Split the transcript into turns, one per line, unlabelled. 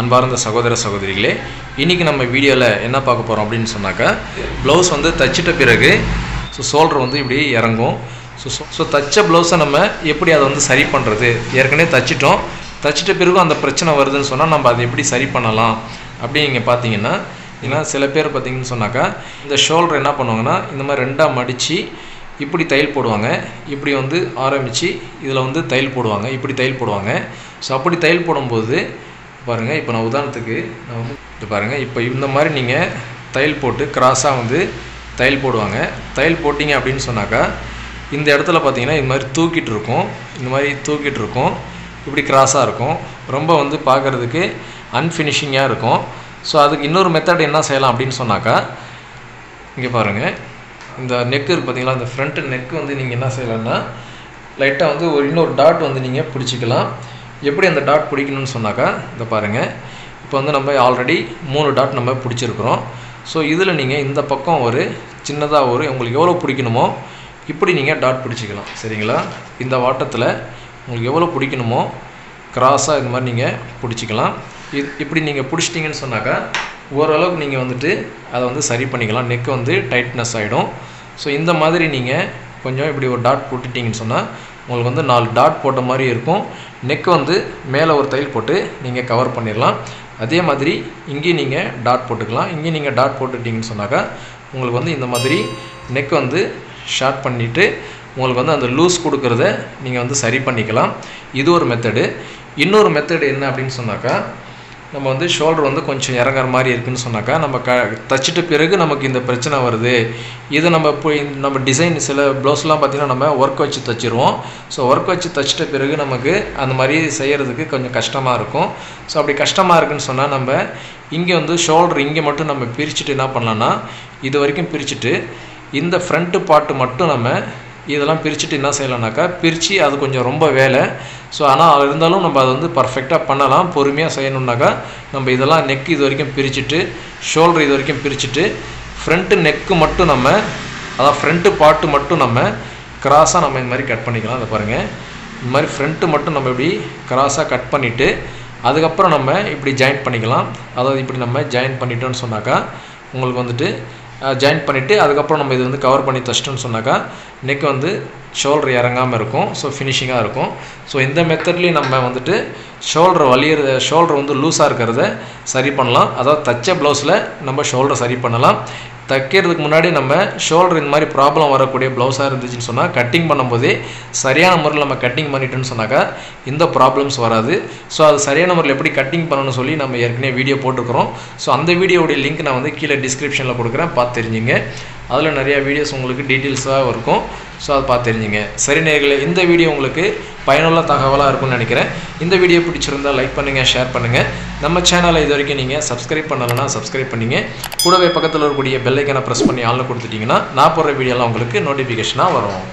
அன்பார்ந்த சகோதர சகோதரிகளே இன்றைக்கி நம்ம வீடியோவில் என்ன பார்க்க போகிறோம் அப்படின்னு சொன்னாக்கா ப்ளவுஸ் வந்து தச்சிட்ட பிறகு ஸோ சோல்டர் வந்து இப்படி இறங்கும். ஸோ ஸோ தச்ச ப்ளவுஸை நம்ம எப்படி அதை வந்து சரி பண்ணுறது ஏற்கனவே தச்சிட்டோம். தச்சிட்ட பிறகு அந்த பிரச்சனை வருதுன்னு சொன்னால் நம்ம அதை எப்படி சரி பண்ணலாம்? அப்படின்னு நீங்கள் பார்த்தீங்கன்னா ஏன்னா சில பேர் பார்த்தீங்கன்னு சொன்னாக்கா இந்த ஷோல்டர் என்ன பண்ணுவாங்கன்னா இந்த மாதிரி ரெண்டாக மடித்து இப்படி தையல் போடுவாங்க. இப்படி வந்து ஆரம்பித்து இதில் வந்து தையல் போடுவாங்க. இப்படி தையல் போடுவாங்க. ஸோ அப்படி தையல் போடும்போது பாருங்கள் இப்போ நான் உதாரணத்துக்கு நான் வந்து இது பாருங்கள் இப்போ இந்த மாதிரி நீங்கள் தையல் போட்டு கிராஸாக வந்து தையல் போடுவாங்க. தையல் போட்டிங்க அப்படின்னு சொன்னாக்கா இந்த இடத்துல பார்த்தீங்கன்னா இது மாதிரி தூக்கிட்டு இருக்கும். இந்த மாதிரி தூக்கிட்டு இருக்கும். இப்படி கிராஸாக இருக்கும். ரொம்ப வந்து பார்க்குறதுக்கு அன்ஃபினிஷிங்காக இருக்கும். ஸோ அதுக்கு இன்னொரு மெத்தட் என்ன செய்யலாம் அப்படின்னு சொன்னாக்கா இங்கே பாருங்கள் இந்த நெக்கு இருக்குது பார்த்தீங்களா இந்த ஃப்ரண்ட்டு நெக்கு வந்து நீங்கள் என்ன செய்யலாம்னா லைட்டாக வந்து ஒரு இன்னொரு டாட் வந்து நீங்கள் பிடிச்சிக்கலாம். எப்படி அந்த டாட் பிடிக்கணும்னு சொன்னாக்கா இதை பாருங்கள் இப்போ வந்து நம்ம ஆல்ரெடி மூணு டாட் நம்ம பிடிச்சிருக்கிறோம். ஸோ இதில் நீங்கள் இந்த பக்கம் ஒரு சின்னதாக ஒரு உங்களுக்கு எவ்வளோ பிடிக்கணுமோ இப்படி நீங்கள் டாட் பிடிச்சிக்கலாம். சரிங்களா? இந்த வாட்டத்தில் உங்களுக்கு எவ்வளோ பிடிக்கணுமோ கிராஸாக இந்த மாதிரி நீங்கள் பிடிச்சிக்கலாம். இது இப்படி நீங்கள் பிடிச்சிட்டிங்கன்னு சொன்னாக்கா ஓரளவுக்கு நீங்கள் வந்துட்டு அதை வந்து சரி பண்ணிக்கலாம். நெக் வந்து டைட்னஸ் ஆகிடும் ஸோ இந்த மாதிரி நீங்கள் கொஞ்சம் இப்படி ஒரு டாட் போட்டுட்டிங்கன்னு சொன்னால் உங்களுக்கு வந்து நாலு டாட் போட்ட மாதிரி இருக்கும். நெக் வந்து மேலே ஒரு தையல் போட்டு நீங்கள் கவர் பண்ணிடலாம். அதே மாதிரி இங்கேயும் நீங்கள் டாட் போட்டுக்கலாம். இங்கேயும் நீங்கள் டாட் போட்டுட்டிங்கன்னு சொன்னாக்கா உங்களுக்கு வந்து இந்த மாதிரி நெக் வந்து ஷார்ட் பண்ணிவிட்டு உங்களுக்கு வந்து அந்த லூஸ் கொடுக்குறத நீங்கள் வந்து சரி பண்ணிக்கலாம். இது ஒரு மெத்தடு இன்னொரு மெத்தடு என்ன அப்படின்னு சொன்னாக்கா நம்ம வந்து ஷோல்டர் வந்து கொஞ்சம் இறங்குற மாதிரி இருக்குன்னு சொன்னாக்கா நம்ம க தச்சிட்ட பிறகு நமக்கு இந்த பிரச்சனை வருது. இதை நம்ம போய் நம்ம டிசைன் சில ப்ளவுஸ்லாம் பார்த்திங்கன்னா நம்ம ஒர்க் வச்சு தைச்சிருவோம். ஸோ ஒர்க் வச்சு தச்சிட்ட பிறகு நமக்கு அந்த மாதிரி செய்கிறதுக்கு கொஞ்சம் கஷ்டமாக இருக்கும். ஸோ அப்படி கஷ்டமாக இருக்குன்னு சொன்னால் நம்ம இங்கே வந்து ஷோல்டர் இங்கே மட்டும் நம்ம பிரிச்சுட்டு என்ன பண்ணலான்னா இது வரைக்கும் பிரிச்சுட்டு இந்த ஃப்ரண்ட்டு பார்ட்டு மட்டும் நம்ம இதெல்லாம் பிரிச்சுட்டு என்ன செய்யலாம்னாக்கா பிரித்து அது கொஞ்சம் ரொம்ப வேலை. ஸோ ஆனால் இருந்தாலும் நம்ம அதை வந்து பர்ஃபெக்டாக பண்ணலாம் பொறுமையாக செய்யணுன்னாக்கா நம்ம இதெல்லாம் நெக் இது வரைக்கும் பிரிச்சுட்டு ஷோல்டர் இது வரைக்கும் பிரிச்சுட்டு ஃப்ரண்ட்டு நெக்கு மட்டும் நம்ம அதான் ஃப்ரண்ட்டு பாட்டு மட்டும் நம்ம கிராஸாக நம்ம இந்த மாதிரி கட் பண்ணிக்கலாம் அதை பாருங்கள் இந்த மாதிரி ஃப்ரண்ட்டு மட்டும் நம்ம இப்படி கிராஸாக கட் பண்ணிவிட்டு அதுக்கப்புறம் நம்ம இப்படி ஜாயின் பண்ணிக்கலாம். அதாவது இப்படி நம்ம ஜாயின் பண்ணிட்டோன்னு சொன்னாக்கா உங்களுக்கு வந்துட்டு ஜாயின் பண்ணிவிட்டு அதுக்கப்புறம் நம்ம இது வந்து கவர் பண்ணி தச்சிட்டோன்னு சொன்னாக்கா நெக் வந்து ஷோல்டர் இறங்காமல் இருக்கும். ஸோ ஃபினிஷிங்காக இருக்கும். ஸோ இந்த மெத்தட்லேயும் நம்ம வந்துட்டு ஷோல்டர் வலியிறத ஷோல்டர் வந்து லூஸாக இருக்கிறத சரி பண்ணலாம். அதாவது தச்ச ப்ளவுஸில் நம்ம ஷோல்டர் சரி பண்ணலாம். தைக்கிறதுக்கு முன்னாடி நம்ம ஷோல்டர் இந்த மாதிரி ப்ராப்ளம் வரக்கூடிய ப்ளவுஸாக இருந்துச்சுன்னு சொன்னால் கட்டிங் பண்ணும்போதே சரியான முறையில் நம்ம கட்டிங் பண்ணிட்டோன்னு சொன்னாக்கா இந்த ப்ராப்ளம்ஸ் வராது. ஸோ அது சரியான முறையில் எப்படி கட்டிங் பண்ணணும்னு சொல்லி நம்ம ஏற்கனவே வீடியோ போட்டிருக்கிறோம். ஸோ அந்த வீடியோடைய லிங்க் நான் வந்து கீழே டிஸ்கிரிப்ஷனில் கொடுக்குறேன். பார்த்து தெரிஞ்சுங்க. அதில் நிறையா வீடியோஸ் உங்களுக்கு டீட்டெயில்ஸாக இருக்கும். ஸோ அதை பார்த்து தெரிஞ்சுங்க. சரி நேர்களே இந்த வீடியோ உங்களுக்கு பயனுள்ள தகவலாக இருக்கும்னு நினைக்கிறேன். இந்த வீடியோ பிடிச்சிருந்தால் லைக் பண்ணுங்கள் ஷேர் பண்ணுங்கள் நம்ம சேனலை இது வரைக்கும் நீங்கள் சப்ஸ்கிரைப் பண்ணலைன்னா சப்ஸ்கிரைப் பண்ணிங்க. கூடவே பக்கத்தில் இருக்கக்கூடிய பெல்லைக்கனை ப்ரெஸ் பண்ணி ஆளில் கொடுத்துட்டிங்கன்னா நான் போடுற வீடியோலாம் உங்களுக்கு நோட்டிஃபிகேஷனாக வரும்.